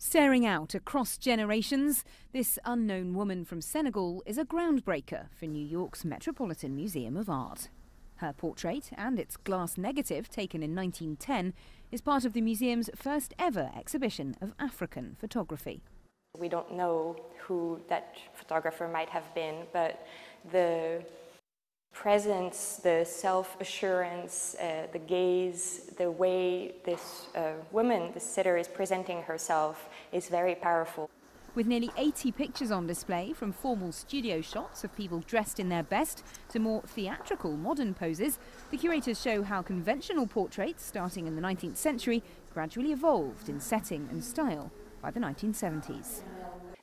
Staring out across generations, this unknown woman from Senegal is a groundbreaker for New York's Metropolitan Museum of Art. Her portrait and its glass negative, taken in 1910, is part of the museum's first ever exhibition of African photography. We don't know who that photographer might have been, but the presence, the self-assurance, uh, the gaze, the way this uh, woman, the sitter, is presenting herself is very powerful. With nearly 80 pictures on display, from formal studio shots of people dressed in their best to more theatrical modern poses, the curators show how conventional portraits, starting in the 19th century, gradually evolved in setting and style by the 1970s.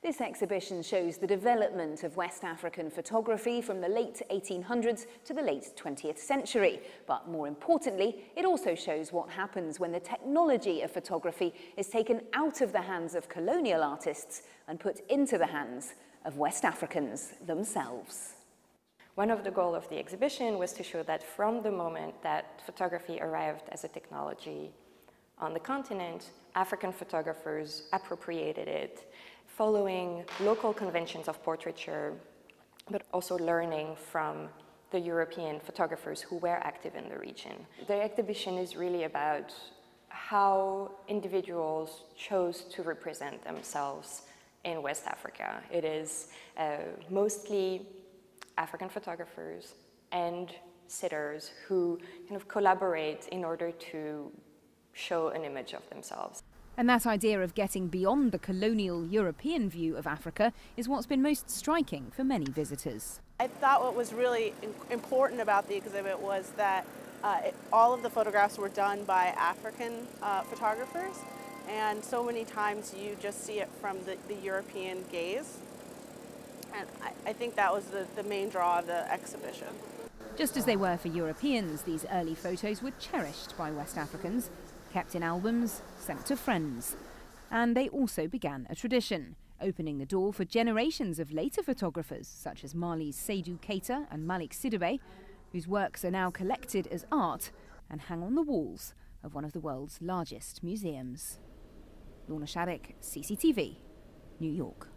This exhibition shows the development of West African photography from the late 1800s to the late 20th century. But more importantly, it also shows what happens when the technology of photography is taken out of the hands of colonial artists and put into the hands of West Africans themselves. One of the goals of the exhibition was to show that from the moment that photography arrived as a technology on the continent, African photographers appropriated it following local conventions of portraiture, but also learning from the European photographers who were active in the region. The exhibition is really about how individuals chose to represent themselves in West Africa. It is uh, mostly African photographers and sitters who kind of collaborate in order to show an image of themselves. And that idea of getting beyond the colonial European view of Africa is what's been most striking for many visitors. I thought what was really important about the exhibit was that uh, it, all of the photographs were done by African uh, photographers, and so many times you just see it from the, the European gaze. And I, I think that was the, the main draw of the exhibition. Just as they were for Europeans, these early photos were cherished by West Africans kept in albums, sent to friends. And they also began a tradition, opening the door for generations of later photographers, such as Mali's Seydou Keita and Malik Sidibé, whose works are now collected as art and hang on the walls of one of the world's largest museums. Lorna Shattuck, CCTV, New York.